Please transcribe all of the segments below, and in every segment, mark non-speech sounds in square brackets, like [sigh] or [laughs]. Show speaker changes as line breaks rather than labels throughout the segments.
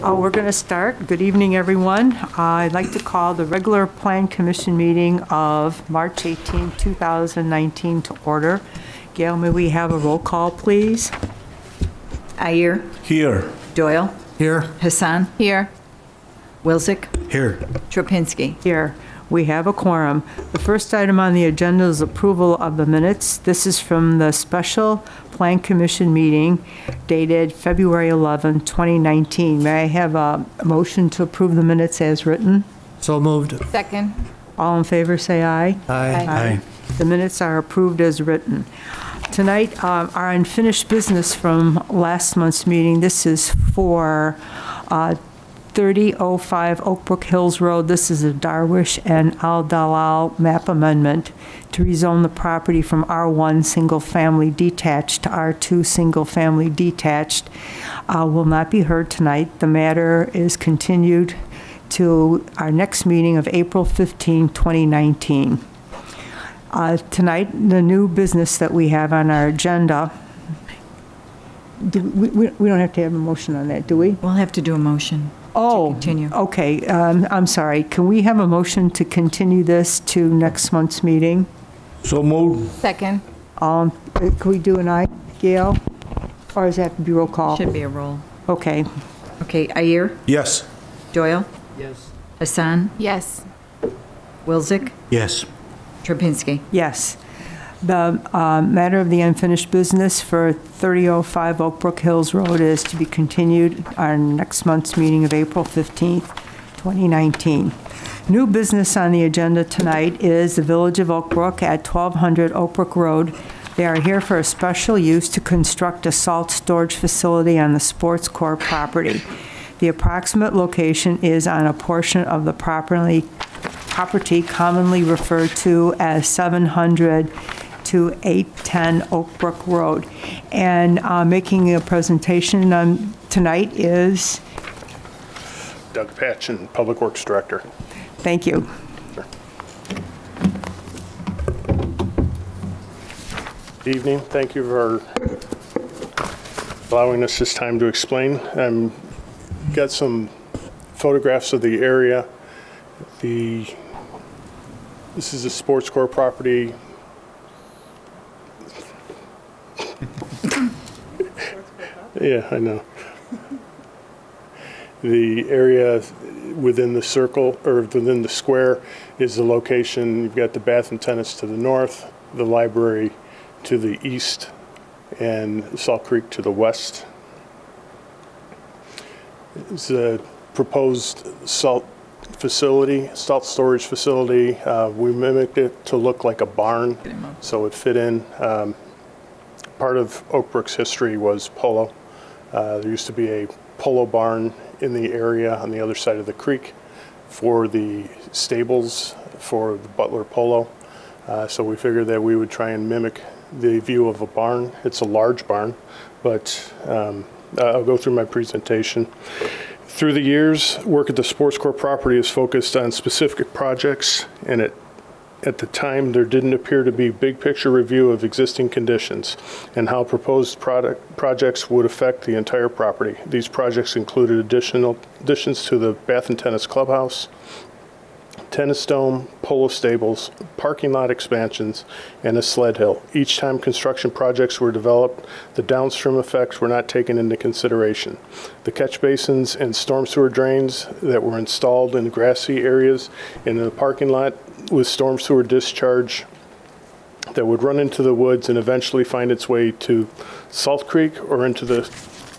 Uh, We're going to start. Good evening, everyone. Uh, I'd like to call the regular Plan Commission meeting of March 18, 2019 to order. Gail, may we have a roll call, please?
Ayer,
Here.
Doyle,
Here.
Hassan,
Here.
Wilczek,
Here.
Tropinski.
Here, we have a quorum. The first item on the agenda is approval of the minutes. This is from the special Plan Commission meeting dated February 11, 2019. May I have a motion to approve the minutes as written?
So moved.
Second.
All in favor, say aye.
Aye. Aye.
The minutes are approved as written. Tonight, um, our unfinished business from last month's meeting, this is for uh, 3005 Oakbrook Hills Road. This is a Darwish and Al Dalal map amendment to rezone the property from R1 Single Family Detached to R2 Single Family Detached. uh, Will not be heard tonight. The matter is continued to our next meeting of April 15, 2019. Uh, Tonight, the new business that we have on our agenda, do we we we don't have to have a motion on that, do we?
We'll have to do a motion.
Oh,
continue.
Okay, um, I'm sorry. Can we have a motion to continue this to next month's meeting?
So moved.
Second.
Um, Can we do an aye, Gail? Or does that have to be roll call?
Should be a roll.
Okay,
Okay, Ayer,
Yes.
Doyle? Yes. Hassan,
Yes.
Wilczek,
Yes.
Tropinski.
yes. The uh, matter of the unfinished business for 3005 Oak Brook Hills Road is to be continued our next month's meeting of April 15th, 2019. New business on the agenda tonight is the Village of Oak Brook at 1200 Oak Brook Road. They are here for a special use to construct a salt storage facility on the Sports Core property. The approximate location is on a portion of the property, property commonly referred to as 700 to 810 Oak Brook Road. And uh, making a presentation um, tonight is,
Doug Patchin, Public Works Director.
thank you.
Evening, thank you for allowing us this time to explain. Um, Got some photographs of the area. The, this is a sports core property. Yeah, I know. The area within the circle, or within the square, is the location, you've got the Bath and Tennis to the north, the library to the east, and Salt Creek to the west. It's a proposed salt facility, salt storage facility. Uh, We mimicked it to look like a barn, so it fit in. Um, Part of Oak Brook's history was polo. Uh, There used to be a polo barn in the area on the other side of the creek for the stables for the Butler Polo. Uh, So we figured that we would try and mimic the view of a barn. It's a large barn, but um, I'll go through my presentation. Through the years, work at the Sports Core property is focused on specific projects, and it at the time, there didn't appear to be big picture review of existing conditions and how proposed product, projects would affect the entire property. These projects included additional additions to the Bath and Tennis Clubhouse, tennis dome, polo stables, parking lot expansions, and a sled hill. Each time construction projects were developed, the downstream effects were not taken into consideration. The catch basins and storm sewer drains that were installed in the grassy areas in the parking lot with storm sewer discharge that would run into the woods and eventually find its way to Salt Creek or into the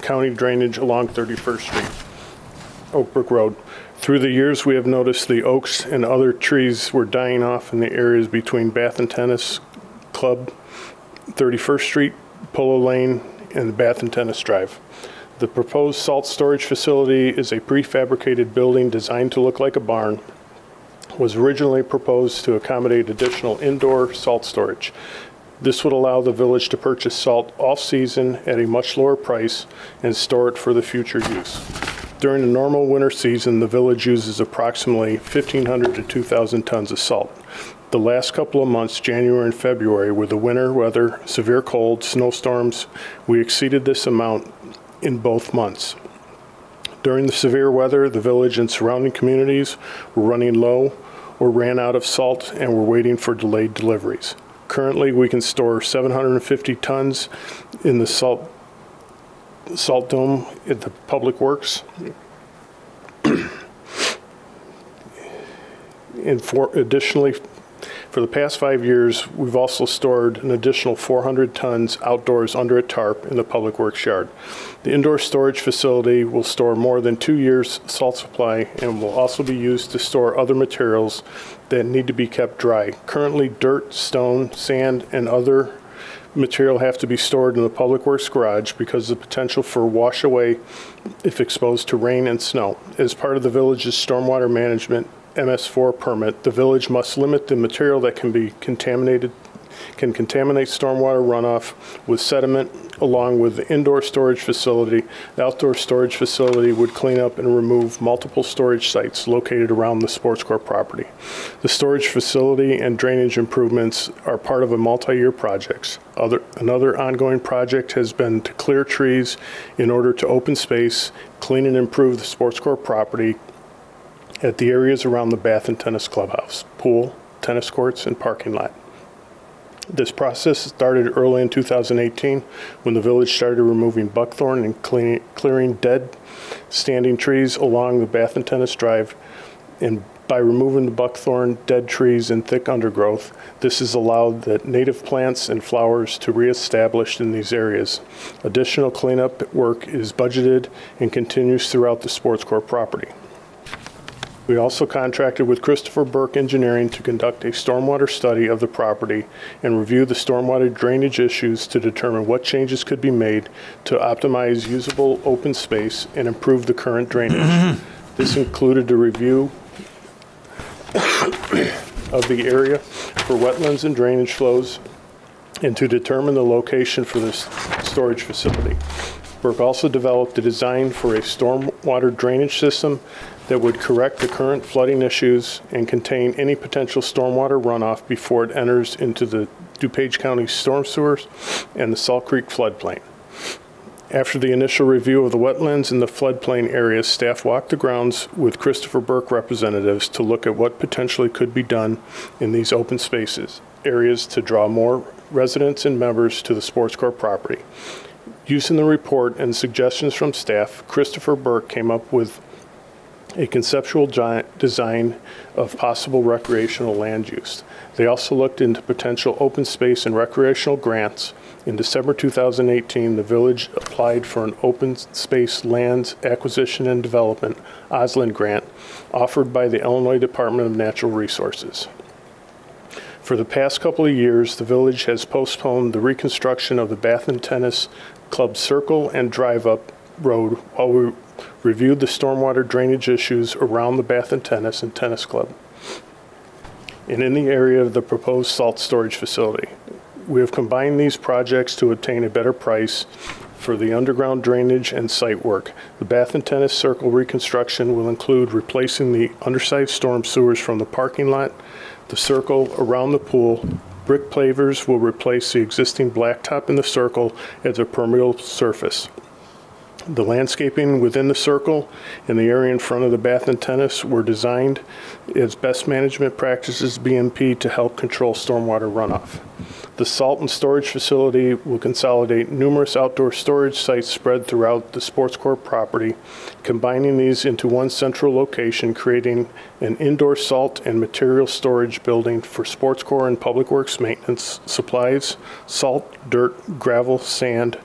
county drainage along 31st Street. Oak Brook Road. Through the years, we have noticed the oaks and other trees were dying off in the areas between Bath and Tennis Club, 31st Street, Polo Lane, and the Bath and Tennis Drive. The proposed salt storage facility is a prefabricated building designed to look like a barn. Was originally proposed to accommodate additional indoor salt storage. This would allow the village to purchase salt off-season at a much lower price and store it for the future use. During the normal winter season, the village uses approximately 1,500 to 2,000 tons of salt. The last couple of months, January and February, with the winter weather, severe cold, snowstorms, we exceeded this amount in both months. During the severe weather, the village and surrounding communities were running low or ran out of salt and were waiting for delayed deliveries. Currently, we can store 750 tons in the salt, salt dome at the Public Works. [clears throat] And for, additionally, for the past five years, we've also stored an additional 400 tons outdoors under a tarp in the Public Works yard. The indoor storage facility will store more than two years' salt supply and will also be used to store other materials that need to be kept dry. Currently, dirt, stone, sand, and other material have to be stored in the Public Works garage because of the potential for wash away if exposed to rain and snow. As part of the village's stormwater management MS4 permit, the village must limit the material that can be contaminated, can contaminate stormwater runoff with sediment along with the indoor storage facility. The outdoor storage facility would clean up and remove multiple storage sites located around the sports core property. The storage facility and drainage improvements are part of a multi-year project. Other, another ongoing project has been to clear trees in order to open space, clean and improve the sports core property, at the areas around the Bath and Tennis Clubhouse, pool, tennis courts, and parking lot. This process started early in 2018 when the village started removing buckthorn and clearing dead standing trees along the Bath and Tennis Drive. And by removing the buckthorn, dead trees, and thick undergrowth, this has allowed the native plants and flowers to reestablish in these areas. Additional cleanup work is budgeted and continues throughout the sports core property. We also contracted with Christopher Burke Engineering to conduct a stormwater study of the property and review the stormwater drainage issues to determine what changes could be made to optimize usable open space and improve the current drainage. [clears throat] This included a review [coughs] of the area for wetlands and drainage flows and to determine the location for this storage facility. Burke also developed a design for a stormwater drainage system that would correct the current flooding issues and contain any potential stormwater runoff before it enters into the DuPage County storm sewers and the Salt Creek floodplain. After the initial review of the wetlands and the floodplain areas, staff walked the grounds with Christopher Burke representatives to look at what potentially could be done in these open spaces, areas to draw more residents and members to the sports core property. Using the report and suggestions from staff, Christopher Burke came up with a conceptual design of possible recreational land use. They also looked into potential open space and recreational grants. In December 2018, the village applied for an open space lands acquisition and development OSLAD grant offered by the Illinois Department of Natural Resources. For the past couple of years, the village has postponed the reconstruction of the Bath and Tennis Club Circle and Drive Up Road while we reviewed the stormwater drainage issues around the Bath and Tennis and Tennis Club and in the area of the proposed salt storage facility. We have combined these projects to obtain a better price for the underground drainage and site work. The Bath and Tennis Circle reconstruction will include replacing the undersized storm sewers from the parking lot, the circle around the pool. Brick pavers will replace the existing blacktop in the circle as a permeable surface. The landscaping within the circle and the area in front of the bath and tennis were designed as best management practices BMP to help control stormwater runoff. The salt and storage facility will consolidate numerous outdoor storage sites spread throughout the sports core property, combining these into one central location, creating an indoor salt and material storage building for sports core and public works maintenance supplies, salt, dirt, gravel, sand,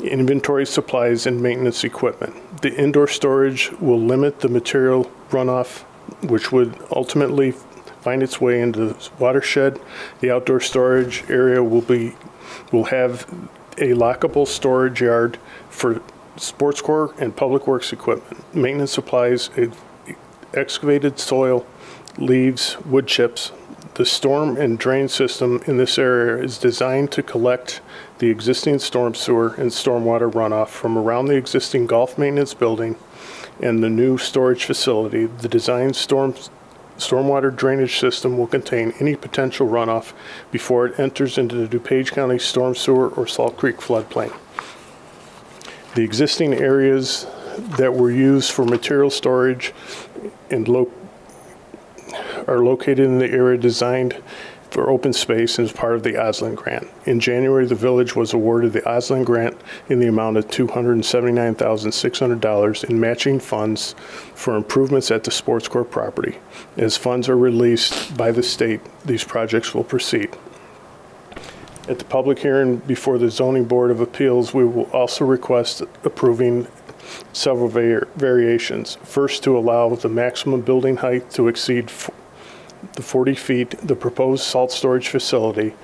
inventory supplies and maintenance equipment. The indoor storage will limit the material runoff, which would ultimately find its way into the watershed. The outdoor storage area will be, will have a lockable storage yard for sports core and public works equipment, maintenance supplies, excavated soil, leaves, wood chips. The storm and drain system in this area is designed to collect the existing storm sewer and stormwater runoff from around the existing golf maintenance building and the new storage facility. The designed storm, stormwater drainage system will contain any potential runoff before it enters into the DuPage County storm sewer or Salt Creek floodplain. The existing areas that were used for material storage and lo- are located in the area designed for open space is part of the OSLAD Grant. In January, the village was awarded the OSLAD Grant in the amount of $279,600 in matching funds for improvements at the sports core property. As funds are released by the state, these projects will proceed. At the public hearing before the Zoning Board of Appeals, we will also request approving several var- variations. First, to allow the maximum building height to exceed the 40 feet, the proposed salt storage facility,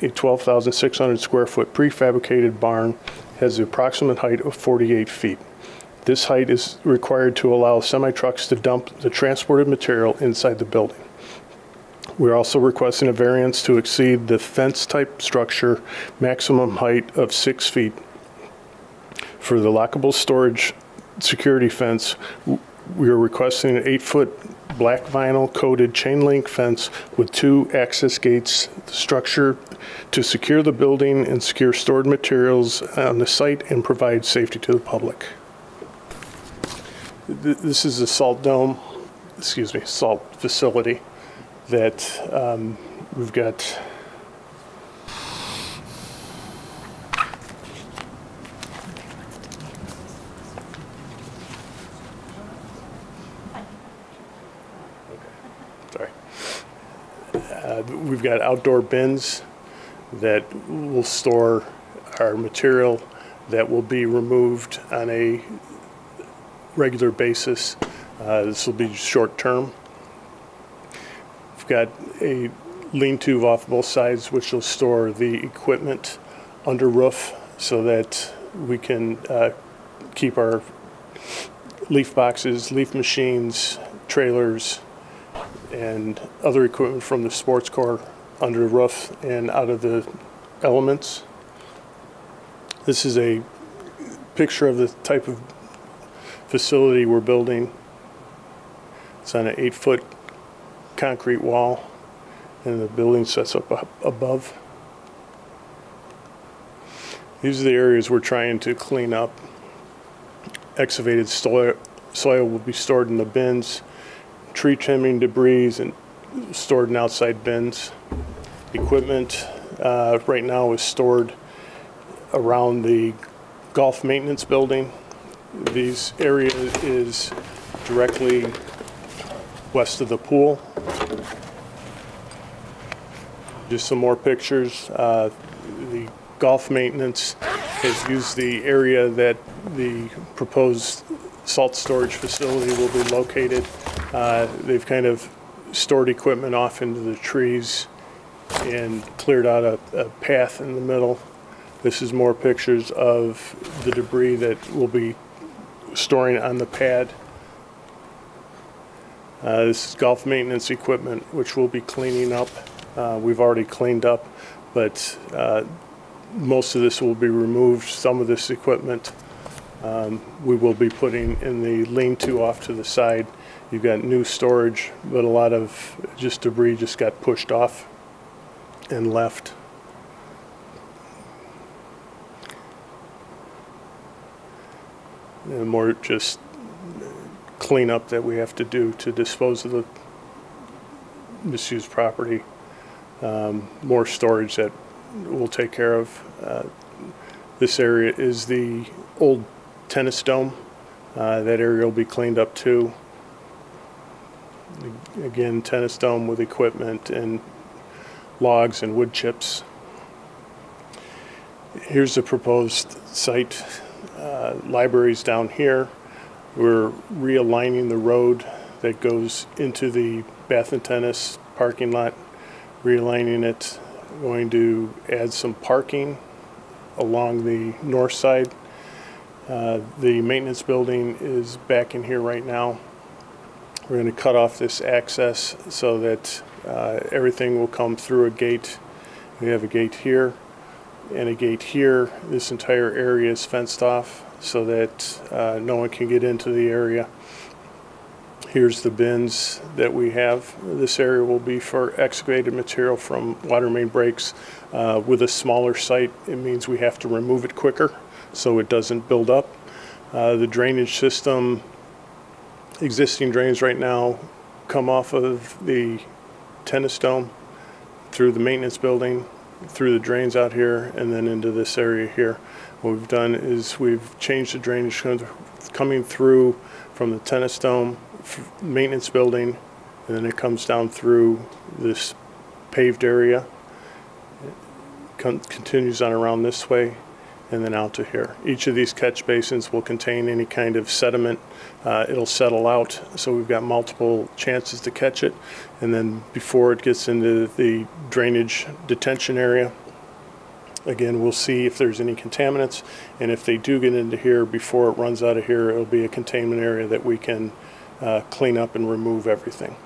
a 12,600 square foot prefabricated barn, has the approximate height of 48 feet. This height is required to allow semi-trucks to dump the transported material inside the building. We're also requesting a variance to exceed the fence-type structure maximum height of six feet. For the lockable storage security fence, we are requesting an eight-foot black vinyl coated chain link fence with two access gates, structure to secure the building and secure stored materials on the site and provide safety to the public. This is a salt dome, excuse me, salt facility that um, we've got. Sorry. Uh, We've got outdoor bins that will store our material that will be removed on a regular basis. Uh, This will be short-term. We've got a lean-to off both sides, which will store the equipment under roof so that we can uh, keep our leaf boxes, leaf machines, trailers, and other equipment from the sports core under the roof and out of the elements. This is a picture of the type of facility we're building. It's on an eight-foot concrete wall, and the building sets up above. These are the areas we're trying to clean up. Excavated soil, soil will be stored in the bins, tree trimming debris and stored in outside bins. Equipment, uh, right now is stored around the golf maintenance building. These area is directly west of the pool. Just some more pictures. Uh, The golf maintenance has used the area that the proposed salt storage facility will be located. Uh, They've kind of stored equipment off into the trees and cleared out a a path in the middle. This is more pictures of the debris that we'll be storing on the pad. Uh, This is golf maintenance equipment, which we'll be cleaning up. Uh, We've already cleaned up, but uh, most of this will be removed. Some of this equipment um, we will be putting in the lean-to off to the side. You've got new storage, but a lot of just debris just got pushed off and left. And more just cleanup that we have to do to dispose of the misused property. Um, More storage that we'll take care of. Uh, This area is the old tennis dome. Uh, That area will be cleaned up too. Again, tennis dome with equipment and logs and wood chips. Here's the proposed site. Uh, Libraries down here. We're realigning the road that goes into the Bath and Tennis parking lot, realigning it, going to add some parking along the north side. Uh, The maintenance building is back in here right now. We're going to cut off this access so that uh, everything will come through a gate. We have a gate here and a gate here. This entire area is fenced off so that uh, no one can get into the area. Here's the bins that we have. This area will be for excavated material from water main breaks. Uh, With a smaller site, it means we have to remove it quicker so it doesn't build up. Uh, The drainage system, existing drains right now come off of the tennis dome through the maintenance building, through the drains out here, and then into this area here. What we've done is we've changed the drainage coming through from the tennis dome, maintenance building, and then it comes down through this paved area, con- continues on around this way, and then out to here. Each of these catch basins will contain any kind of sediment. Uh, It'll settle out, so we've got multiple chances to catch it. And then before it gets into the drainage detention area, again, we'll see if there's any contaminants. And if they do get into here, before it runs out of here, it'll be a containment area that we can uh, clean up and remove everything.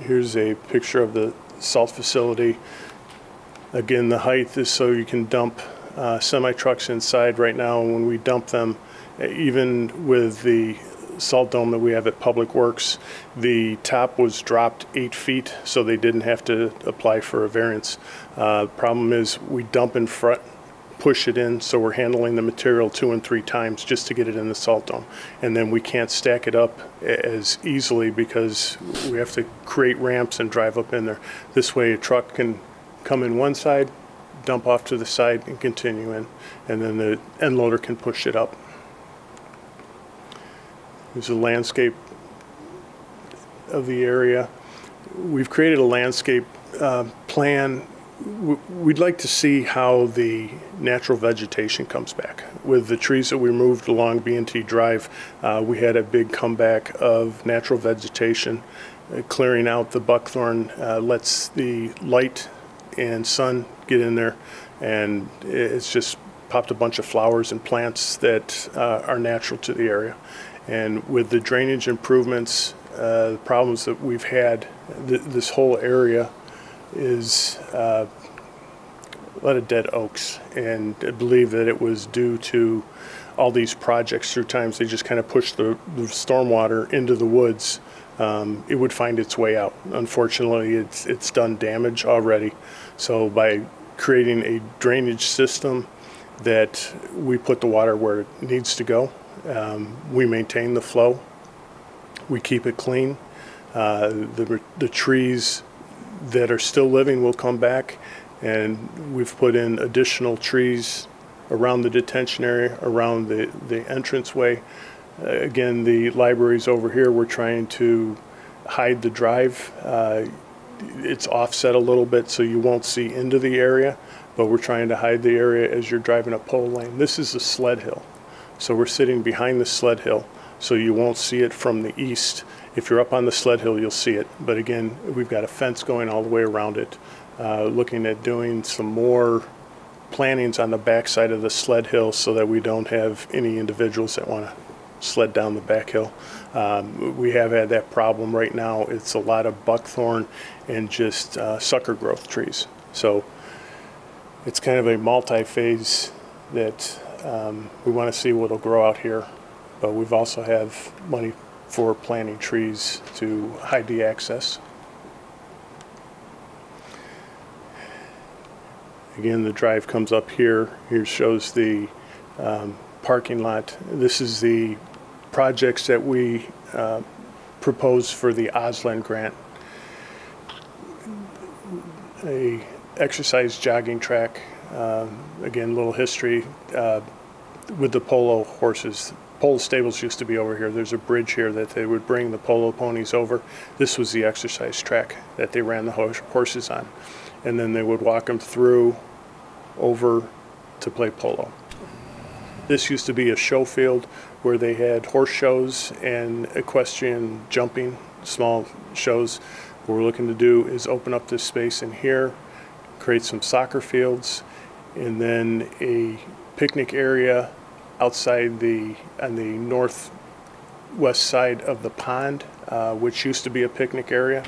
Here's a picture of the salt facility. Again, the height is so you can dump uh, semi-trucks inside right now. And When we dump them, uh, even with the salt dome that we have at Public Works, the top was dropped eight feet, so they didn't have to apply for a variance. Uh, Problem is, we dump in front, push it in, so we're handling the material two and three times just to get it in the salt dome. And then we can't stack it up as easily because we have to create ramps and drive up in there. This way, a truck can come in one side, dump off to the side, and continue in. And then the end loader can push it up. There's a landscape of the area. We've created a landscape uh, plan. We'd like to see how the natural vegetation comes back. With the trees that we moved along B&T Drive, uh, we had a big comeback of natural vegetation. Uh, Clearing out the buckthorn uh, lets the light and sun get in there, and it's just popped a bunch of flowers and plants that uh, are natural to the area. And with the drainage improvements, uh, the problems that we've had, th- this whole area is uh, a lot of dead oaks. And I believe that it was due to all these projects through times, they just kind of pushed the, the stormwater into the woods. Um, it would find its way out. Unfortunately, it's, it's done damage already. So by creating a drainage system that we put the water where it needs to go, um, we maintain the flow, we keep it clean. Uh, the, the trees that are still living will come back, and we've put in additional trees around the detention area, around the, the entranceway. Again, the library's over here, we're trying to hide the drive. Uh, It's offset a little bit so you won't see into the area, but we're trying to hide the area as you're driving up Polo Lane. This is a sled hill. So we're sitting behind the sled hill, so you won't see it from the east. If you're up on the sled hill, you'll see it. But again, we've got a fence going all the way around it. Uh, Looking at doing some more plantings on the backside of the sled hill so that we don't have any individuals that want to sled down the back hill. Um, We have had that problem right now. It's a lot of buckthorn and just uh, sucker growth trees. So it's kind of a multi-phase that um, we want to see what'll grow out here, but we've also have money for planting trees to hide the access. Again, the drive comes up here. Here shows the um, parking lot. This is the projects that we uh, proposed for the OSLAD grant. A exercise jogging track. Um, Again, little history uh, with the polo horses. Polo stables used to be over here. There's a bridge here that they would bring the polo ponies over. This was the exercise track that they ran the horse- horses on. And then they would walk them through over to play polo. This used to be a show field where they had horse shows and equestrian jumping, small shows. What we're looking to do is open up this space in here, create some soccer fields, and then a picnic area outside the, on the northwest side of the pond, uh, which used to be a picnic area.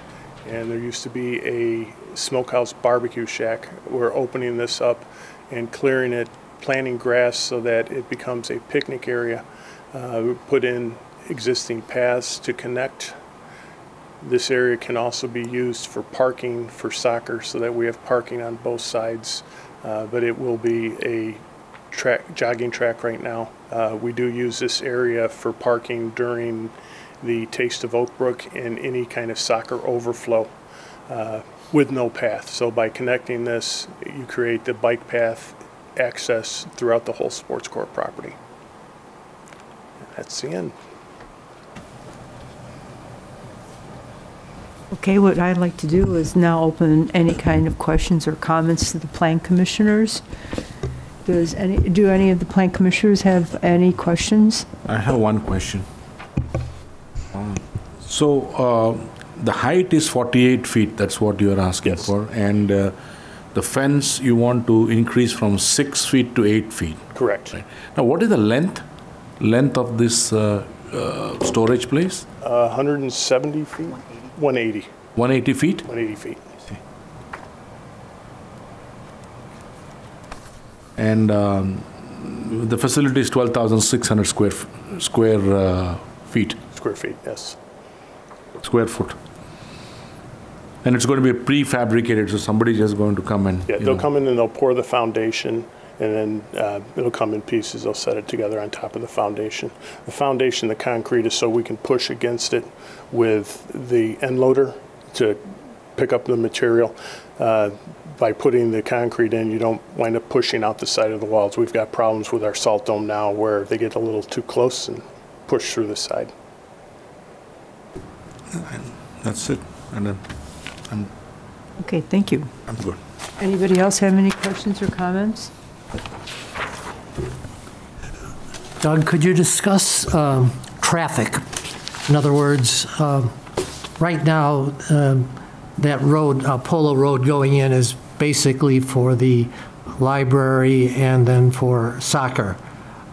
And there used to be a smokehouse barbecue shack. We're opening this up and clearing it, planting grass so that it becomes a picnic area. Uh, we put in existing paths to connect. This area can also be used for parking for soccer so that we have parking on both sides. Uh, but it will be a track, jogging track right now. Uh, We do use this area for parking during the Taste of Oak Brook and any kind of soccer overflow uh, with no path. So by connecting this, you create the bike path access throughout the whole sports core property. That's the end.
Okay, what I'd like to do is now open any kind of questions or comments to the plan commissioners. Does any, do any of the plan commissioners have any questions?
I have one question. Um, So, uh, the height is 48 feet, that's what you are asking
Yes.
for? And uh, the fence, you want to increase from six feet to eight feet?
Correct.
right? Now, what is the length, length of this uh, uh, storage place?
Uh, 170 feet? 180,
180 feet?
180 feet.
And um, the facility is 12,600 square, square uh, feet,
Square feet, yes.
square foot. And it's going to be prefabricated, so somebody's just going to come and,
Yeah, they'll
know-
come in and they'll pour the foundation, and then uh, it'll come in pieces. They'll set it together on top of the foundation. The foundation, the concrete, is so we can push against it with the end loader to pick up the material. Uh, By putting the concrete in, you don't wind up pushing out the side of the walls. We've got problems with our salt dome now where they get a little too close and push through the side.
That's it. And then I'm,
Okay, thank you.
I'm good.
Anybody else have any questions or comments?
Doug, could you discuss um, traffic? In other words, um, right now, um, that road, uh, Polo Road going in is basically for the library and then for soccer.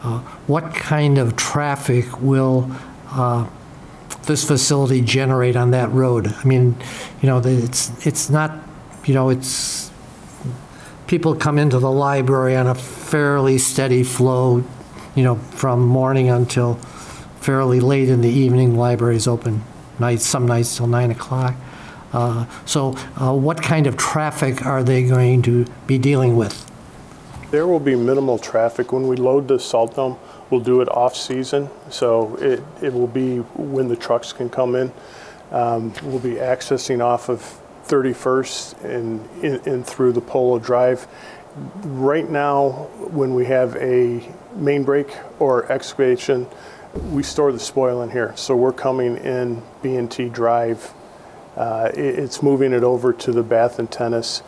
Uh, What kind of traffic will uh, this facility generate on that road? I mean, you know, it's, it's not, you know, it's, people come into the library on a fairly steady flow, you know, from morning until fairly late in the evening. Library's open nights, some nights till 9 o'clock. Uh, So uh, what kind of traffic are they going to be dealing with?
There will be minimal traffic. When we load the salt dome, we'll do it off-season, so it, it will be when the trucks can come in. Um, We'll be accessing off of 31st and in, through the Polo Drive. Right now, when we have a main break or excavation, we store the spoil in here. So we're coming in B and T Drive uh, it- It's moving it over to the Bath and Tennis.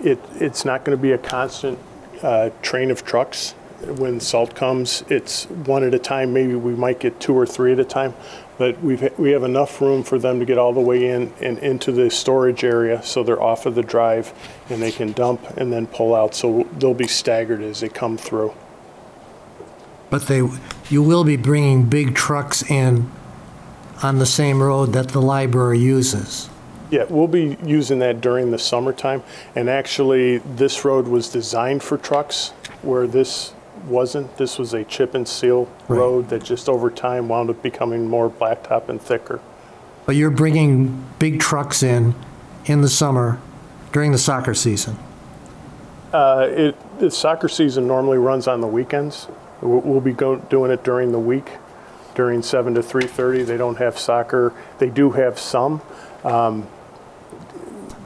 It, it's not going to be a constant uh, train of trucks. When salt comes, it's one at a time. Maybe we might get two or three at a time. But we've, we have enough room for them to get all the way in and into the storage area, so they're off of the drive and they can dump and then pull out. So they'll be staggered as they come through.
But they, you will be bringing big trucks in on the same road that the library uses.
Yeah, we'll be using that during the summertime. And actually, this road was designed for trucks, where this wasn't. This was a chip and seal
Right.
road that just over time wound up becoming more blacktop and thicker.
But you're bringing big trucks in in the summer during the soccer season.
Uh, it, the soccer season normally runs on the weekends. We'll, be go, doing it during the week, during 7 to 3.30. They don't have soccer. They do have some.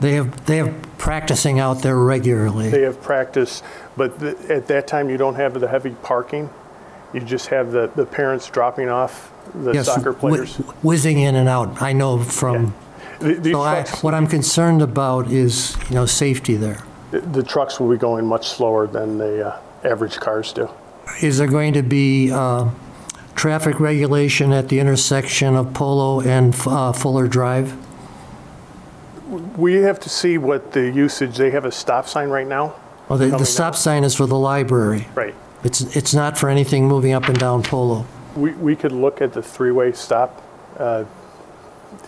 They have, they have practicing out there regularly.
They have practice, but th- at that time, you don't have the heavy parking. You just have the, the parents dropping off the
Yes,
soccer players.
Whizzing in and out. I know from,
The- These
so I, what I'm concerned about is, you know, safety there.
the trucks will be going much slower than the uh, average cars do.
Is there going to be uh, traffic regulation at the intersection of Polo and uh, Fuller Drive?
We have to see what the usage, they have a stop sign right now.
Well, the, the stop sign is for the library.
Right.
It's, it's not for anything moving up and down Polo.
We, we could look at the three-way stop uh,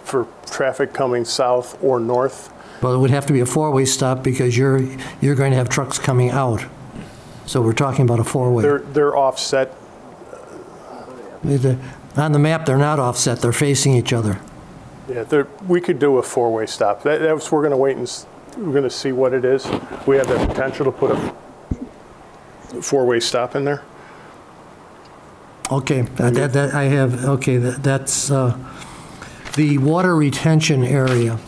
for traffic coming south or north.
Well, it would have to be a four-way stop because you're, you're going to have trucks coming out. So we're talking about a four-way.
They're, they're offset.
The- On the map, they're not offset, they're facing each other.
Yeah, they're, we could do a four-way stop. That, that's, we're gonna wait and, we're gonna see what it is. We have the potential to put a four-way stop in there.
Okay, that, that- that, I have, okay, that- that's, uh, the water retention area,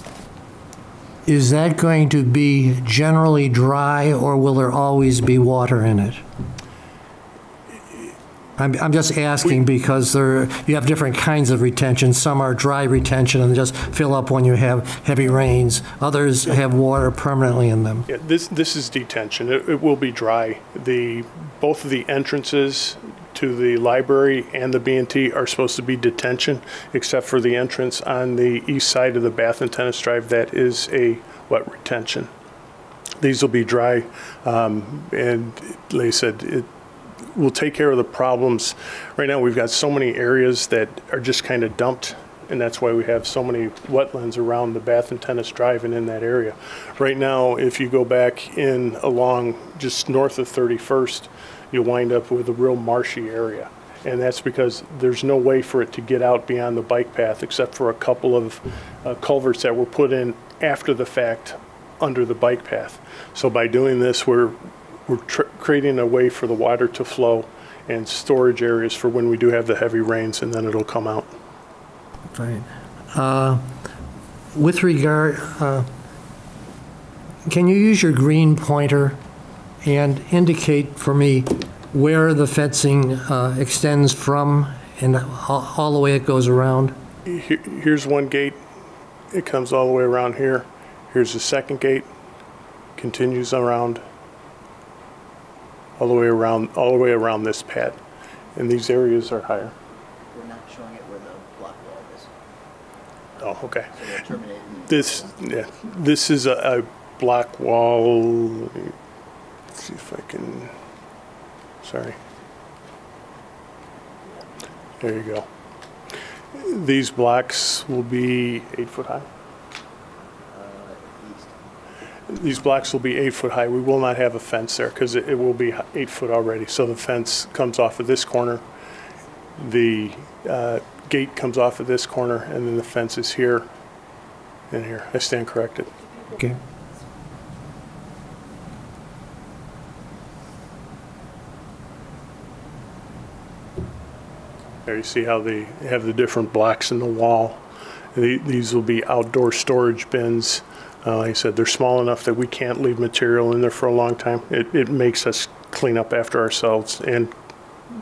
is that going to be generally dry, or will there always be water in it? I'm, I'm just asking because there, you have different kinds of retention. Some are dry retention and just fill up when you have heavy rains. Others have water permanently in them.
Yeah, this, this is detention. It, it will be dry. The, both of the entrances to the library and the B and T are supposed to be detention, except for the entrance on the east side of the Bath and Tennis Drive, that is a wet retention. These will be dry, um, and like I said, it will take care of the problems. Right now, we've got so many areas that are just kind of dumped, and that's why we have so many wetlands around the Bath and Tennis Drive and in that area. Right now, if you go back in along just north of 31st, you'll wind up with a real marshy area. And that's because there's no way for it to get out beyond the bike path except for a couple of uh, culverts that were put in after the fact under the bike path. So by doing this, we're, we're tr- creating a way for the water to flow and storage areas for when we do have the heavy rains and then it'll come out.
Right. Uh, With regard, uh, can you use your green pointer and indicate for me where the fencing uh, extends from and all all the way it goes around?
Here's one gate, it comes all the way around here. Here's the second gate, continues around, all the way around, all the way around this pad. And these areas are higher.
We're not showing it where the block wall is,
Oh, okay.
so.
This, yeah, this is a, a block wall. Let me See if I can, sorry. There you go. These blocks will be eight foot high. These blocks will be eight foot high. We will not have a fence there because it, it will be eight foot already. So the fence comes off of this corner. The uh, gate comes off of this corner and then the fence is here and here. I stand corrected.
Okay.
There you see how they have the different blocks in the wall. The- These will be outdoor storage bins. Uh, Like I said, they're small enough that we can't leave material in there for a long time. It, it makes us clean up after ourselves, and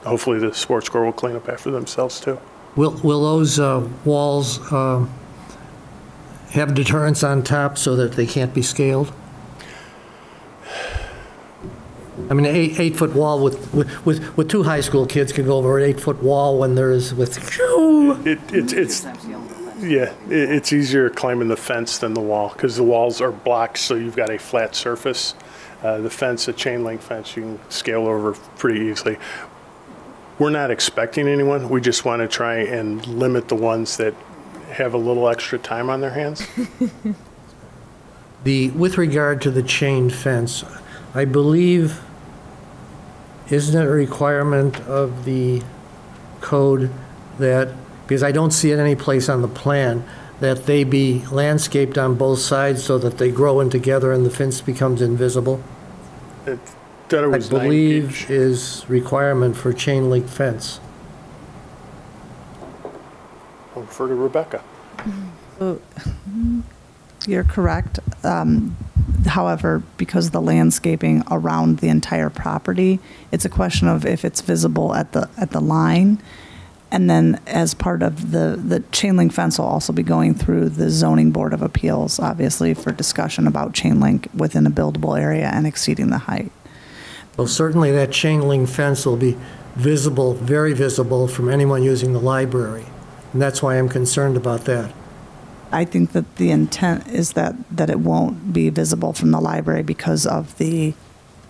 hopefully the sports core will clean up after themselves too.
Will, will those uh, walls um, have deterrents on top so that they can't be scaled? I mean, an eight, eight-foot wall with, with- with, with two high school kids can go over an eight-foot wall when there is with,
It, it's, it's, yeah, it's easier climbing the fence than the wall, because the walls are blocked, so you've got a flat surface. Uh, the fence, a chain link fence, you can scale over pretty easily. We're not expecting anyone, we just want to try and limit the ones that have a little extra time on their hands. [laughs]
the, with regard to the chain fence, I believe, isn't it a requirement of the code that, because I don't see it any place on the plan, that they be landscaped on both sides so that they grow in together and the fence becomes invisible?
It- That it
I
was nine
believe is requirement for chain link fence.
I'll refer to Rebecca.
You're correct. Um, However, because of the landscaping around the entire property, it's a question of if it's visible at the, at the line. And then as part of the, the chain link fence will also be going through the zoning board of appeals, obviously, for discussion about chain link within a buildable area and exceeding the height.
Well, certainly that chain link fence will be visible, very visible from anyone using the library. And that's why I'm concerned about that.
I think that the intent is that, that it won't be visible from the library because of the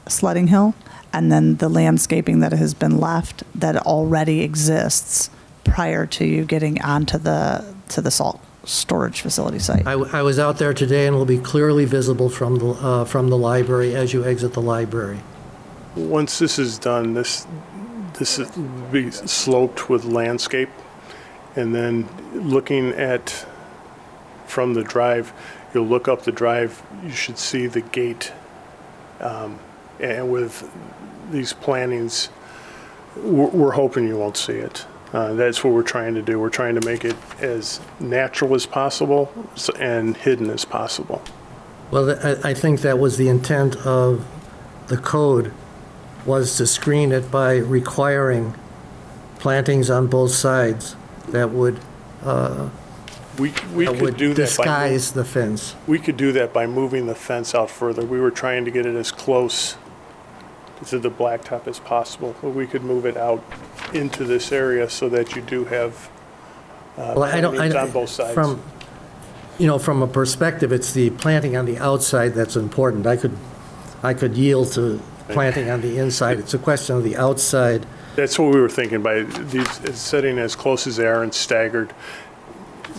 sledding hill and then the landscaping that has been left that already exists prior to you getting onto the, to the salt storage facility site.
I, I was out there today and will be clearly visible from the, uh, from the library as you exit the library.
Once this is done, this, this is will be sloped with landscape. And then looking at, from the drive, you'll look up the drive, you should see the gate. um, And with these plantings, we're hoping you won't see it. Uh, That's what we're trying to do. We're trying to make it as natural as possible and hidden as possible.
Well, I, I think that was the intent of the code, was to screen it by requiring plantings on both sides that would,
We we
that
could
would
do that by...
disguise the fence.
We could do that by moving the fence out further. We were trying to get it as close to the blacktop as possible, but we could move it out into this area so that you do have uh,
Well, I don't,
plantings
I,
on both sides.
from, you know, from a perspective, it's the planting on the outside that's important. I could, I could yield to planting on the inside. It's a question of the outside.
That's what we were thinking by these, it's setting as close as they are and staggered.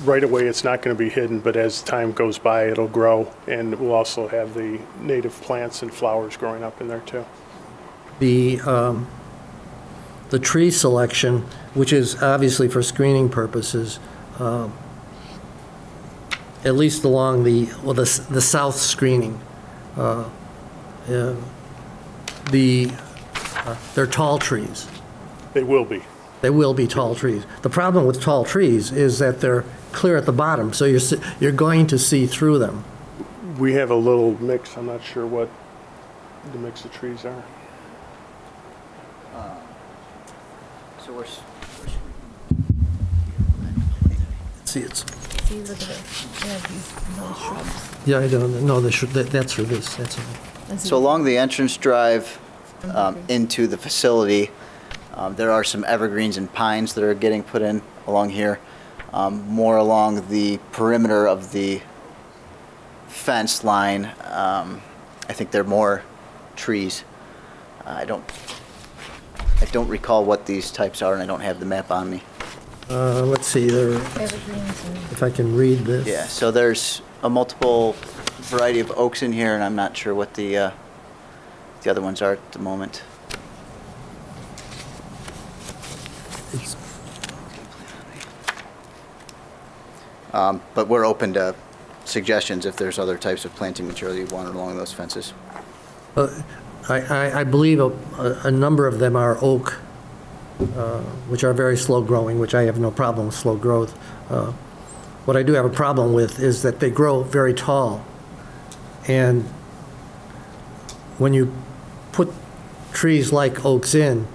Right away, it's not going to be hidden, but as time goes by, it'll grow, and we'll also have the native plants and flowers growing up in there too.
The, um, the tree selection, which is obviously for screening purposes, um, at least along the, well, the, the south screening, uh, uh, the, uh, they're tall trees.
They will be.
They will be tall trees. The problem with tall trees is that they're clear at the bottom, so you're, you're going to see through them.
We have a little mix, I'm not sure what the mix of trees are.
So we're,
See, it's,
See, look at it. Yeah, these little shrubs.
yeah, I don't, no, they should, that- that's for this, that's all.
That's
so
it.
along the entrance drive um, into the facility, um, there are some evergreens and pines that are getting put in along here. Um, More along the perimeter of the fence line, um, I think there are more trees. I don't, I don't recall what these types are, and I don't have the map on me.
Uh, let's see, there,
Evergreens and
if I can read this.
Yeah, so there's a multiple variety of oaks in here, and I'm not sure what the, uh, the other ones are at the moment.
It's-
Um, But we're open to suggestions if there's other types of planting material you want along those fences.
Uh, I, I, I believe a, a a number of them are oak, uh, which are very slow growing, which I have no problem with slow growth. Uh, What I do have a problem with is that they grow very tall. And when you put trees like oaks in,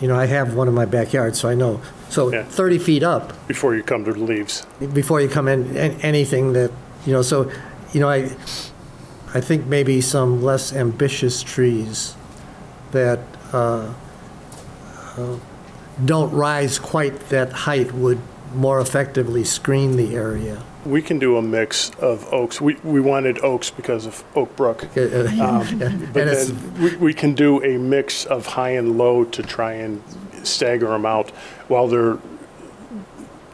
you know, I have one in my backyard, so I know. So
Yeah.
30 feet up,
Before you come to the leaves.
before you come in, anything that, you know, so, you know, I, I think maybe some less ambitious trees that uh, uh, don't rise quite that height would more effectively screen the area.
We can do a mix of oaks. We, we wanted oaks because of Oak Brook. [laughs] Um,
and
But then we, we can do a mix of high and low to try and stagger them out. While they're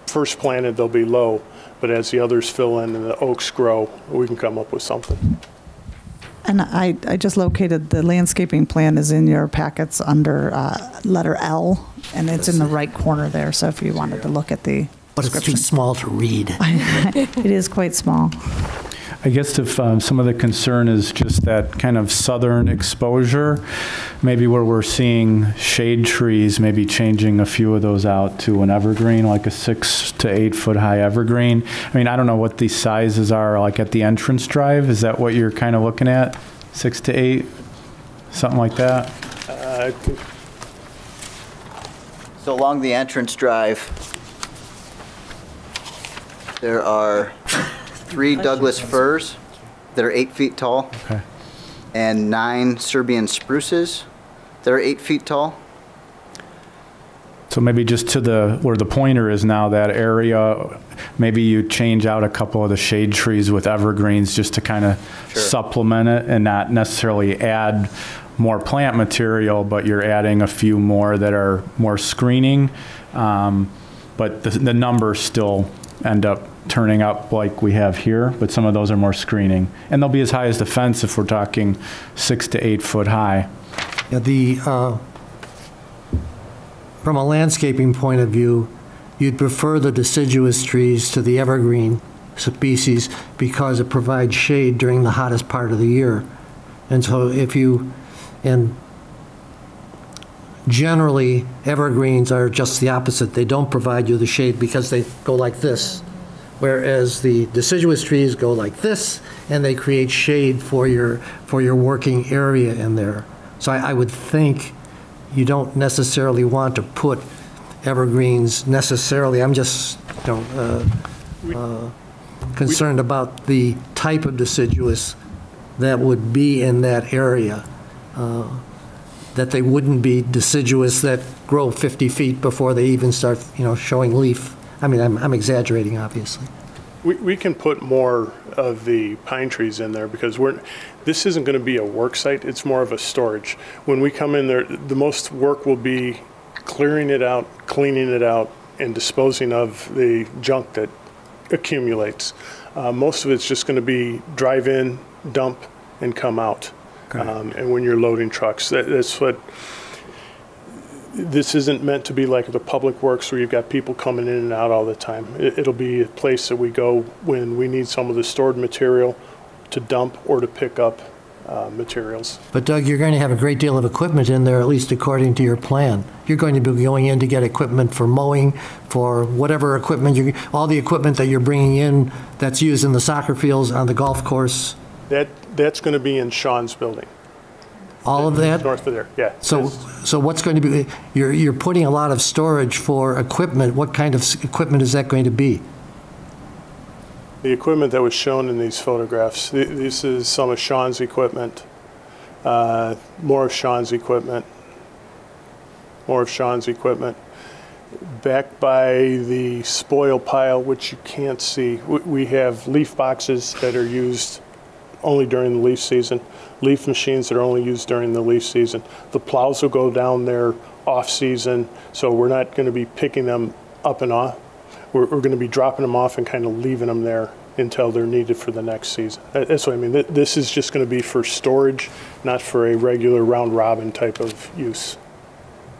first planted, they'll be low, but as the others fill in and the oaks grow, we can come up with something.
And I, I just located, the landscaping plan is in your packets under uh, letter L, and it's in the right corner there, so if you wanted to look at the
But it's too small to read. [laughs]
It is quite small.
I guess if um, some of the concern is just that kind of southern exposure, maybe where we're seeing shade trees, maybe changing a few of those out to an evergreen, like a six to eight foot high evergreen. I mean, I don't know what these sizes are, like at the entrance drive. Is that what you're kind of looking at? Six to eight? Something like that?
Uh,
So along the entrance drive, there are three Douglas firs that are eight feet tall
Okay.
and nine Serbian spruces that are eight feet tall.
So maybe just to the, where the pointer is now, that area, maybe you change out a couple of the shade trees with evergreens just to kind of
Sure.
supplement it and not necessarily add more plant material, but you're adding a few more that are more screening. Um, But the, the numbers still end up turning up like we have here, but some of those are more screening. And they'll be as high as the fence if we're talking six to eight foot high.
Yeah, The, uh, from a landscaping point of view, you'd prefer the deciduous trees to the evergreen species because it provides shade during the hottest part of the year. And so if you, and generally, evergreens are just the opposite. They don't provide you the shade because they go like this, whereas the deciduous trees go like this, and they create shade for your, for your working area in there. So I, I would think you don't necessarily want to put evergreens necessarily. I'm just, you know, uh, uh, concerned about the type of deciduous that would be in that area. uh, That they wouldn't be deciduous that grow 50 feet before they even start, you know, showing leaf. I mean, I'm I'm exaggerating, obviously.
We, we can put more of the pine trees in there because we're, this isn't going to be a work site, it's more of a storage. When we come in there, the most work will be clearing it out, cleaning it out, and disposing of the junk that accumulates. Uh, most of it's just going to be drive in, dump, and come out. Um, and when you're loading trucks, that, that's what, this isn't meant to be like the public works where you've got people coming in and out all the time. It, it'll be a place that we go when we need some of the stored material to dump or to pick up uh, materials.
But Doug, you're going to have a great deal of equipment in there, at least according to your plan. You're going to be going in to get equipment for mowing, for whatever equipment, you, all the equipment that you're bringing in that's used in the soccer fields, on the golf course,
That, that's going to be in Sean's building.
All of that?
North of there, yeah.
So, so what's going to be, you're, you're putting a lot of storage for equipment. What kind of equipment is that going to be?
The equipment that was shown in these photographs, th- this is some of Sean's equipment, uh, more of Sean's equipment, more of Sean's equipment. Back by the spoil pile, which you can't see, we- we have leaf boxes that are used only during the leaf season, leaf machines that are only used during the leaf season. The plows will go down there off-season, so we're not going to be picking them up and off. We're, we're going to be dropping them off and kind of leaving them there until they're needed for the next season. That- That's what I mean. This is just going to be for storage, not for a regular round-robin type of use.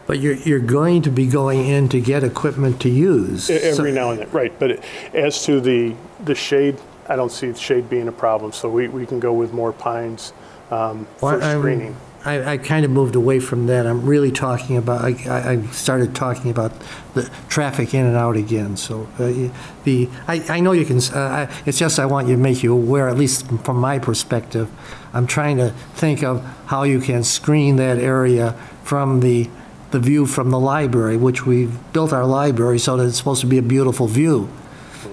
But you're, you're going to be going in to get equipment to use.
Every
So-
now and then, right. But as to the, the shade, I don't see the shade being a problem, so we, we can go with more pines um, for
Well, I'm-
screening.
I, I kind of moved away from that. I'm really talking about, I, I I started talking about the traffic in and out again, so uh, the, I, I know you can, s- uh, I- it's just I want you to make you aware, at least from my perspective, I'm trying to think of how you can screen that area from the, the view from the library, which we've built our library so that it's supposed to be a beautiful view.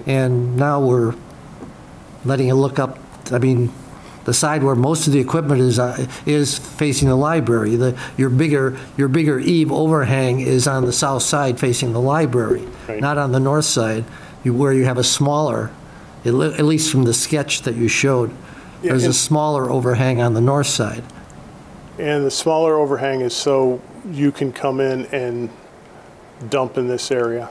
And now we're letting it look up, I mean, the side where most of the equipment is, uh, is facing the library. The, your bigger, your bigger eave overhang is on the south side facing the library,
Right.
not on the north side, you- where you have a smaller, at least from the sketch that you showed,
Yeah,
there's a smaller overhang on the north side.
And the smaller overhang is so you can come in and dump in this area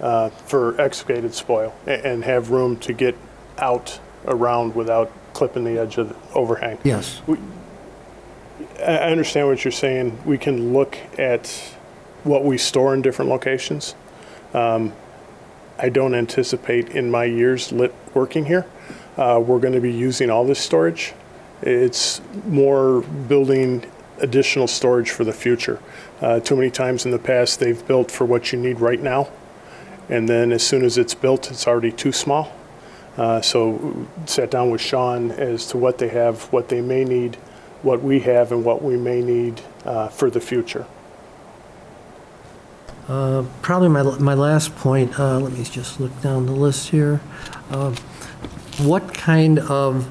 uh, for excavated spoil and have room to get out around without clipping the edge of the overhang.
Yes.
I I understand what you're saying. We can look at what we store in different locations. Um, I don't anticipate in my years lit working here, uh, we're going to be using all this storage. It's more building additional storage for the future. Uh, too many times in the past, they've built for what you need right now, and then as soon as it's built, it's already too small. Uh, so sat down with Sean as to what they have, what they may need, what we have, and what we may need uh, for the future.
Uh, Probably my, my last point, uh, let me just look down the list here. Uh, What kind of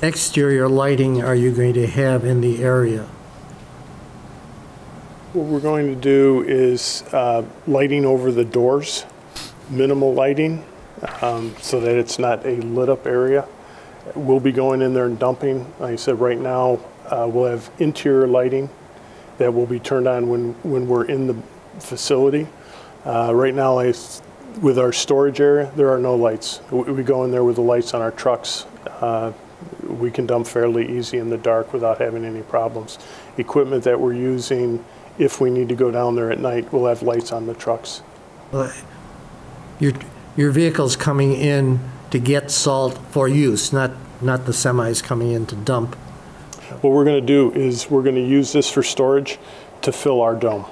exterior lighting are you going to have in the area?
What we're going to do is uh, lighting over the doors, minimal lighting, um, so that it's not a lit-up area. We'll be going in there and dumping. Like I said, right now, uh, we'll have interior lighting that will be turned on when, when we're in the facility. Uh, Right now, I with our storage area, there are no lights. We we go in there with the lights on our trucks. Uh, We can dump fairly easy in the dark without having any problems. Equipment that we're using, if we need to go down there at night, we'll have lights on the trucks.
Well, Your, your vehicle's coming in to get salt for use, not, not the semis coming in to dump.
What we're going to do is we're going to use this for storage to fill our dome.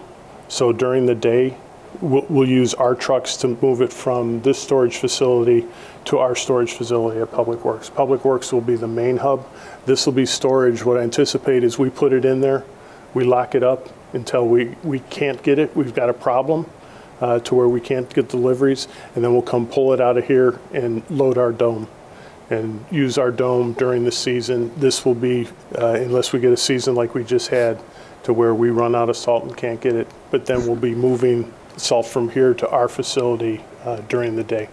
So during the day, we'll, we'll use our trucks to move it from this storage facility to our storage facility at Public Works. Public Works will be the main hub. This will be storage. What I anticipate is we put it in there, we lock it up until we, we can't get it. We've got a problem uh, to where we can't get deliveries, and then we'll come pull it out of here and load our dome and use our dome during the season. This will be, uh, unless we get a season like we just had, to where we run out of salt and can't get it. But then we'll be moving salt from here to our facility uh, during the day.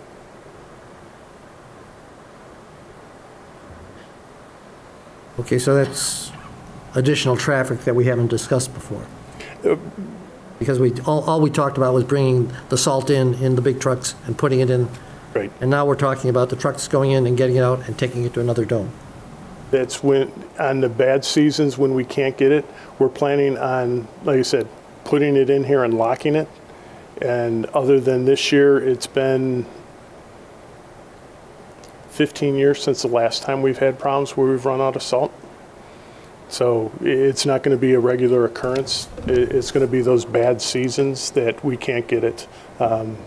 Okay, so that's additional traffic that we haven't discussed before. Because we, all, all we talked about was bringing the salt in, in the big trucks and putting it in.
Right.
And now we're talking about the trucks going in and getting it out and taking it to another dome.
That's when, on the bad seasons when we can't get it, we're planning on, like I said, putting it in here and locking it. And other than this year, it's been 15 years since the last time we've had problems where we've run out of salt. So it's not going to be a regular occurrence. It's going to be those bad seasons that we can't get it. Um,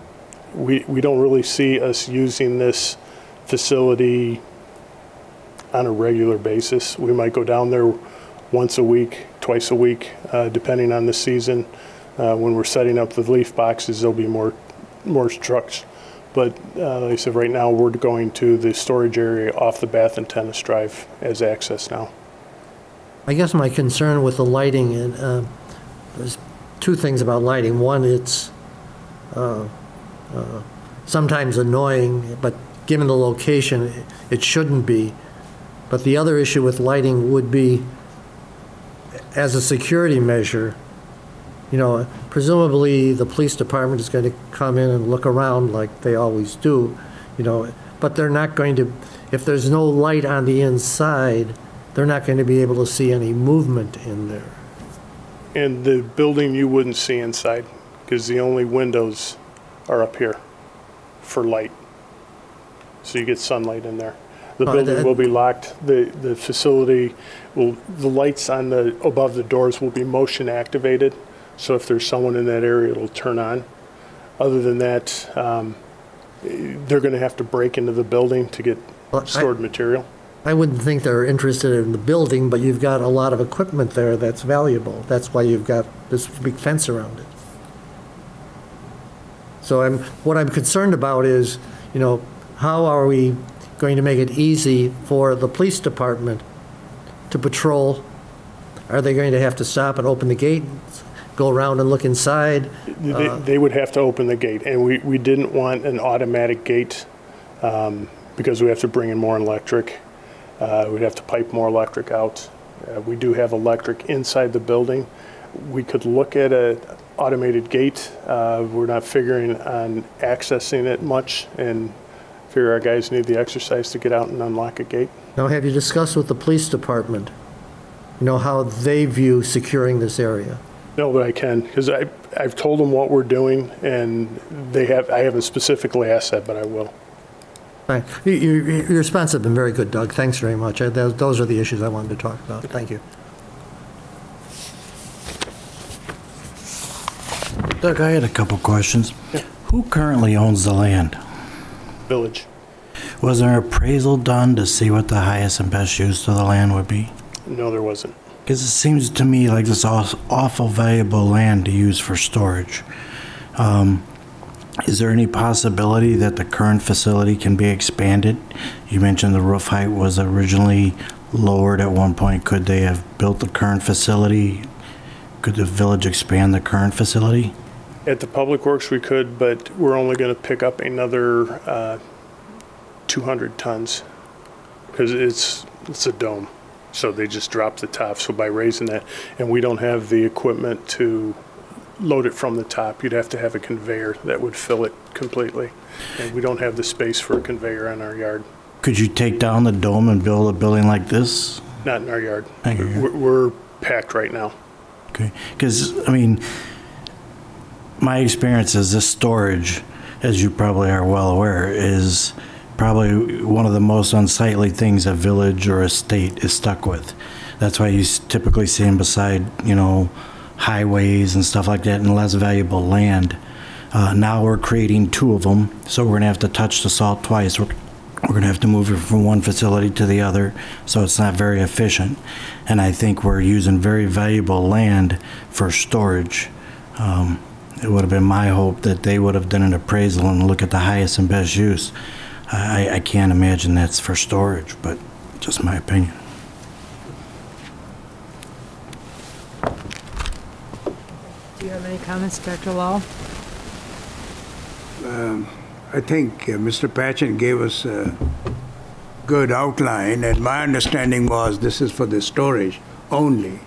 We, we don't really see us using this facility on a regular basis. We might go down there once a week, twice a week, uh, depending on the season. Uh, When we're setting up the leaf boxes, there'll be more, more trucks. But uh, like I said, right now, we're going to the storage area off the Bath and Tennis Drive as access now.
I guess my concern with the lighting, and uh, there's two things about lighting. One, it's uh, uh, sometimes annoying, but given the location, it shouldn't be. But the other issue with lighting would be, as a security measure, you know, presumably the police department is going to come in and look around like they always do, you know, but they're not going to, if there's no light on the inside, they're not going to be able to see any movement in there.
And the building you wouldn't see inside, because the only windows are up here for light. So you get sunlight in there. The
Oh,
building
that-
will be locked, the, the facility will, the lights on the, above the doors will be motion activated, so if there's someone in that area, it'll turn on. Other than that, um, they're gonna have to break into the building to get
Well, I-
stored material.
I wouldn't think they're interested in the building, but you've got a lot of equipment there that's valuable. That's why you've got this big fence around it. So I'm, what I'm concerned about is, you know, how are we going to make it easy for the police department to patrol? Are they going to have to stop and open the gate, go around and look inside?
They, they would have to open the gate, and we, we didn't want an automatic gate um, because we have to bring in more electric. Uh, We'd have to pipe more electric out. Uh, We do have electric inside the building. We could look at an automated gate. Uh, We're not figuring on accessing it much, and figure our guys need the exercise to get out and unlock a gate.
Now, have you discussed with the police department, you know, how they view securing this area?
No, but I can, because I, I've told them what we're doing, and they have, I haven't specifically asked that, but I will.
Right. Your- Your your response has been very good, Doug. Thanks very much. I- Those those are the issues I wanted to talk about. Thank you.
Doug, I had a couple questions. Who currently owns the land?
Village.
Was there an appraisal done to see what the highest and best use of the land would be?
No, there wasn't.
Because it seems to me like this aw- awful valuable land to use for storage. Um, Is there any possibility that the current facility can be expanded? You mentioned the roof height was originally lowered at one point. Could they have built the current facility? Could the village expand the current facility?
At the Public Works, we could, but we're only going to pick up another uh, 200 tons because it's, it's a dome. So they just drop the top. So by raising that, and we don't have the equipment to load it from the top, you'd have to have a conveyor that would fill it completely. And we don't have the space for a conveyor in our yard,
Could you take down the dome and build a building like this?
not in our yard. We're we're packed right now.
Okay, because, I mean, my experience is this storage, as you probably are well aware, is probably one of the most unsightly things a village or a state is stuck with. That's why you typically see them beside, you know, highways and stuff like that and less valuable land. Uh, Now we're creating two of them, so we're going to have to touch the salt twice. We're we're going to have to move it from one facility to the other, so it's not very efficient. And I think we're using very valuable land for storage. Um, It would have been my hope that they would have done an appraisal and look at the highest and best use. I, I can't imagine that's for storage, but just my opinion.
Do you have any comments, Dr. Lal?
I think uh, Mr. Patchin gave us a good outline, and my understanding was this is for the storage only,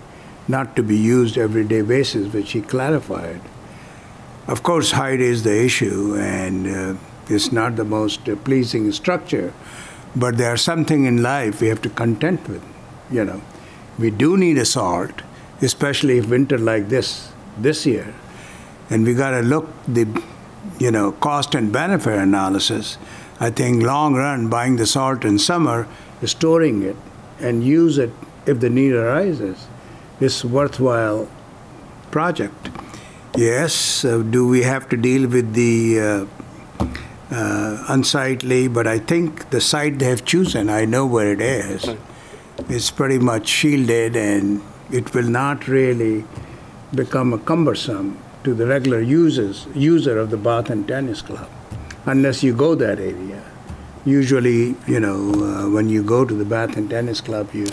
not to be used everyday basis, which he clarified. Of course, height is the issue, and uh, it's not the most uh, pleasing structure, but there's something in life we have to content with, you know. We do need a salt, especially if winter like this, this year, and we gotta look the you know, cost and benefit analysis, I think long run, buying the salt in summer, storing it, and use it if the need arises, is worthwhile project. Yes, uh, do we have to deal with the uh, uh, unsightly? But I think the site they have chosen, I know where it is. It's pretty much shielded, and it will not really become a cumbersome to the regular users, user of the Bath and Tennis Club, unless you go that area. Usually, you know, uh, when you go to the Bath and Tennis Club, you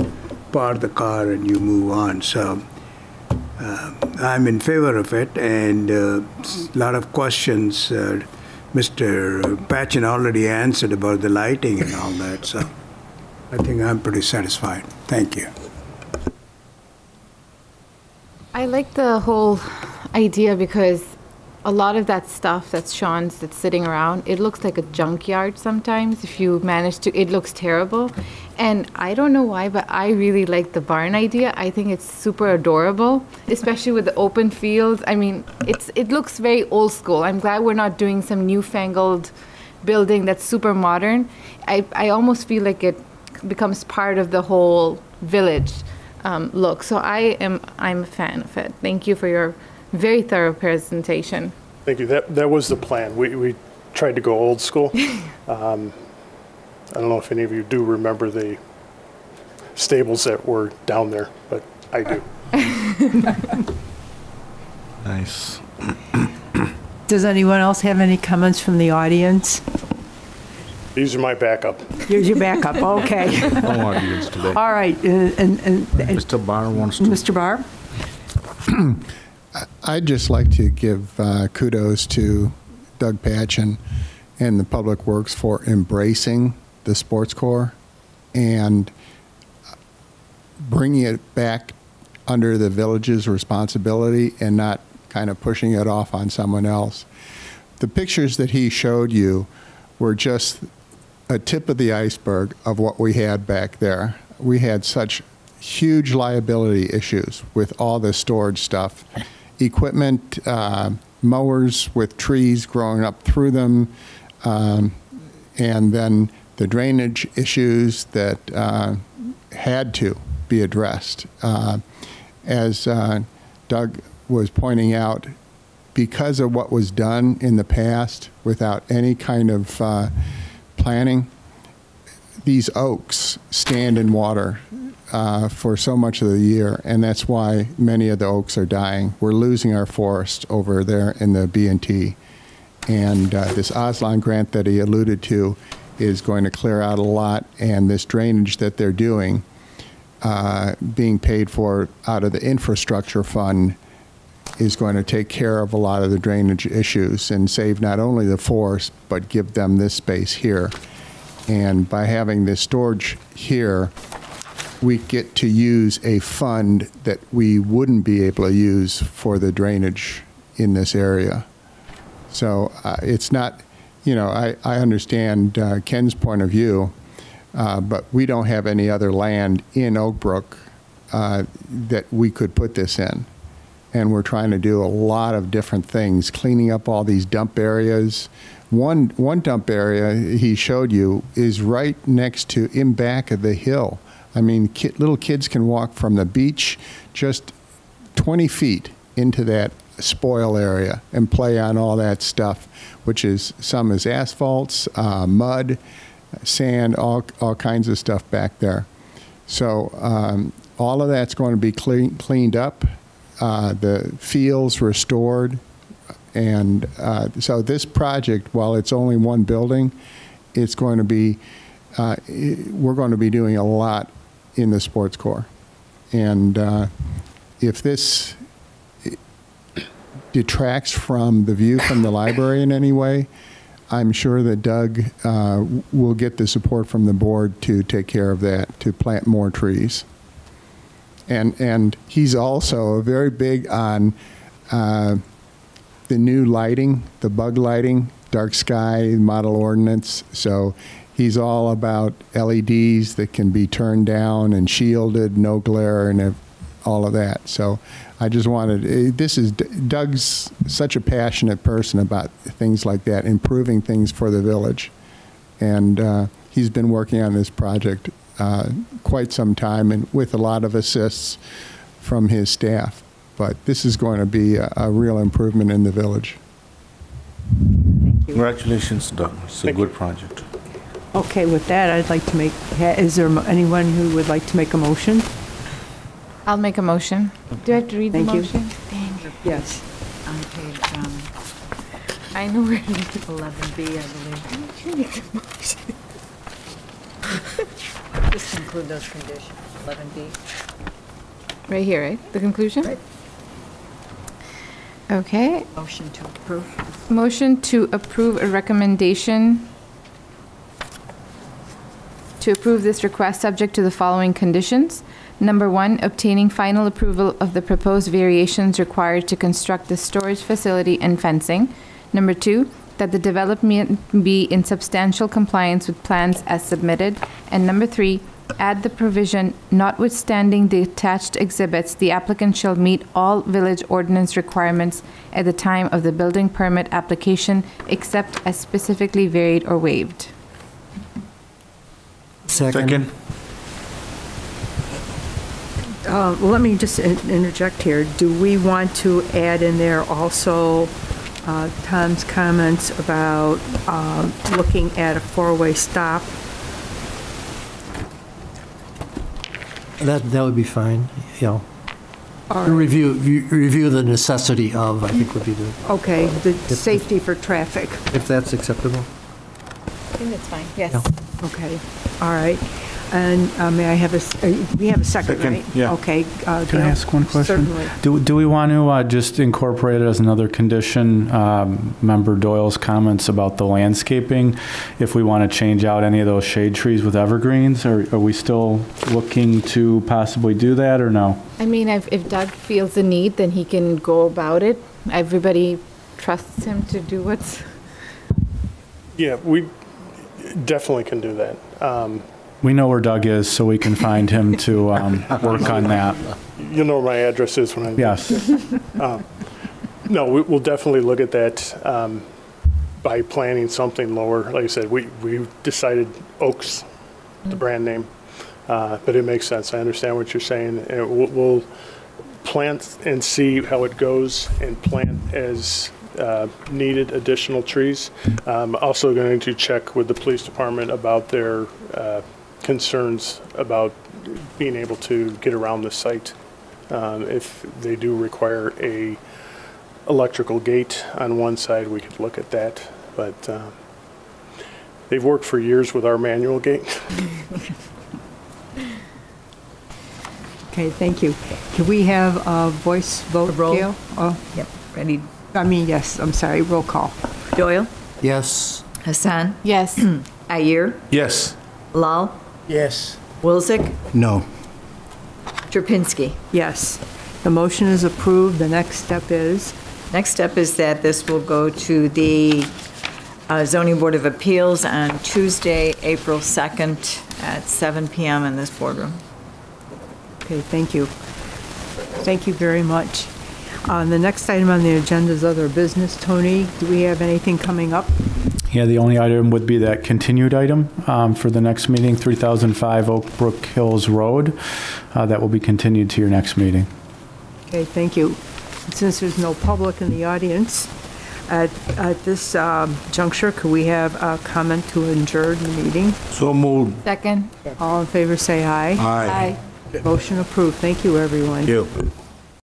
park the car and you move on. So uh, I'm in favor of it, and a lot of questions uh, Mr. Patchin already answered about the lighting and all that. So I think I'm pretty satisfied. Thank you.
I like the whole idea because a lot of that stuff that's Sean's that's sitting around, it looks like a junkyard sometimes if you manage to it looks terrible. And I don't know why, but I really like the barn idea. I think it's super adorable, especially with the open fields. I mean, it's it looks very old school. I'm glad we're not doing some newfangled building that's super modern. I, I almost feel like it becomes part of the whole village um, look. So I am I'm a fan of it. Thank you for your very thorough presentation.
Thank you. That, that was the plan. We, we tried to go old school. [laughs] Um, I don't know if any of you do remember the stables that were down there, but I do. [laughs]
Nice. [coughs]
Does anyone else have any comments from the audience?
These are my backup.
Here's your backup, [laughs] okay.
No audience today.
All right, uh, and, and, and
Mr. Barr wants to.
Mr. Barr? [coughs]
I'd just like to give uh, kudos to Doug Patchin and the Public Works for embracing the sports core and bringing it back under the village's responsibility and not kind of pushing it off on someone else. The pictures that he showed you were just a tip of the iceberg of what we had back there. We had such huge liability issues with all the storage stuff equipment, uh, mowers with trees growing up through them, um, and then the drainage issues that uh, had to be addressed. Uh, as uh, Doug was pointing out, because of what was done in the past without any kind of uh, planning, these oaks stand in water uh, for so much of the year, and that's why many of the oaks are dying. We're losing our forest over there in the B&T. And uh, this OSLAD grant that he alluded to is going to clear out a lot, and this drainage that they're doing, uh, being paid for out of the infrastructure fund, is going to take care of a lot of the drainage issues and save not only the forest, but give them this space here. And by having this storage here, we get to use a fund that we wouldn't be able to use for the drainage in this area. So uh, it's not, you know, I, I understand uh, Ken's point of view, uh, but we don't have any other land in Oak Brook uh, that we could put this in. And we're trying to do a lot of different things, cleaning up all these dump areas. One, one dump area he showed you is right next to, in back of the hill I mean, little kids can walk from the beach just 20 feet into that spoil area and play on all that stuff, which is some is asphalts, uh, mud, sand, all, all kinds of stuff back there. So um, all of that's going to be clean, cleaned up, uh, the fields restored, and uh, so this project, while it's only one building, it's going to be, uh, we're going to be doing a lot in the sports core. And uh, if this detracts from the view from the library in any way, I'm sure that Doug uh, will get the support from the board to take care of that, to plant more trees. And, and he's also very big on uh, the new lighting, the bug lighting, dark sky model ordinance. So he's all about LEDs that can be turned down and shielded, no glare, and all of that. So I just wanted, eh, this is, Doug's such a passionate person about things like that, improving things for the village. And uh, he's been working on this project uh, quite some time and with a lot of assists from his staff. But this is going to be a, a real improvement in the village.
Congratulations, Doug. It's a good project.
Okay, with that, I'd like to make, ha- is there mo- anyone who would like to make a motion?
I'll make a motion. Do I have to read the
Thank you.
motion? Dang.
Yes.
On page um,
I know where it is.
11B, I
You make the motion.
believe. [laughs] Just include those conditions, 11B.
Right here, right? The conclusion?
Right.
Okay.
Motion to approve.
Motion to approve a recommendation to approve this request subject to the following conditions. Number one, obtaining final approval of the proposed variations required to construct the storage facility and fencing. Number two, that the development be in substantial compliance with plans as submitted. And number three, add the provision notwithstanding the attached exhibits, the applicant shall meet all village ordinance requirements at the time of the building permit application, except as specifically varied or waived.
Second.
Uh, let me just in- interject here. Do we want to add in there also uh, Tom's comments about um, looking at a four-way stop?
That, that would be fine, you know.
All right.
Review, re- review the necessity of, I think would be the,
Okay, the safety for traffic.
if that's acceptable.
I think that's fine, yes.
Okay, all right. And uh, may I have a, s- uh, we have a second,
Second,
right?
yeah.
Okay. uh,
Can I
Gail?
ask one question?
Certainly.
Do, do we want to uh, just incorporate it as another condition, um, Member Doyle's comments about the landscaping? If we want to change out any of those shade trees with evergreens, or are we still looking to possibly do that, or no?
I mean, if if Doug feels the need, then he can go about it. Everybody trusts him to do what's,
Yeah, we definitely can do that. Um,
We know where Doug is, so we can find him to um, [laughs] work on that.
You'll know where my address is when I.
Yes. [laughs]
No, we- we'll definitely look at that um, by planning something lower. Like I said, we, we decided Oaks, the brand name, Uh, but it makes sense. I understand what you're saying. And we'll- We'll plant and see how it goes and plant as uh, needed additional trees. Um, Also going to check with the police department about their uh, concerns about being able to get around the site. Um, If they do require a electrical gate on one side, we could look at that, but um, they've worked for years with our manual gate. [laughs]
Okay, thank you. Can we have a voice vote,
roll?
Gail? Oh,
Yep, ready?
I mean, yes, I'm sorry, roll call.
Doyle?
Yes.
Hassan?
yes. [clears throat]
Ayer?
Yes.
Lal?
Yes.
Wilczek?
No.
Trapinski?
Yes, the motion is approved. The next step is,
Next step is that this will go to the uh, zoning board of appeals on Tuesday, April 2nd at 7 PM in this boardroom.
okay, thank you. Thank you very much. Uh, The next item on the agenda is other business. Tony, do we have anything coming up?
Yeah, the only item would be that continued item um, for the next meeting, 3005 Oak Brook Hills Road. Uh, That will be continued to your next meeting.
Okay, thank you. Since there's no public in the audience, at, at this um, juncture, could we have a comment to adjourn the meeting?
So moved.
Second?
All in favor, say aye.
Aye.
Motion approved. Thank you, everyone.
Thank you.